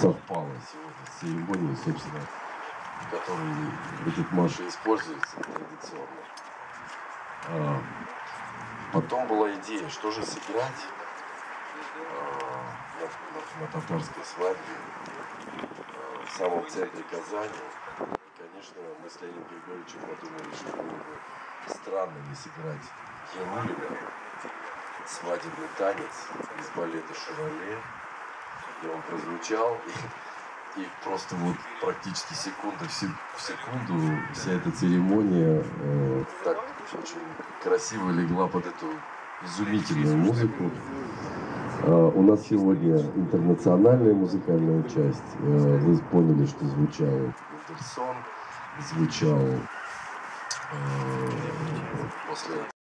совпало сегодня с церемонией, собственно, который в этот марш и используется традиционно. А, Потом была идея, что же сыграть а, на, на- на татарской свадьбе а, в самом центре Казани. И, конечно, мы с Леонидом Григорьевичем подумали, что было бы странно не сыграть Янулина, свадебный танец из балета «Шевале», и он прозвучал, и, и просто вот практически секунда в, сек- в секунду вся эта церемония э, так очень красиво легла под эту изумительную музыку. Э, у нас сегодня интернациональная музыкальная часть. Э, вы поняли, что звучал Мендельсон, звучал э, после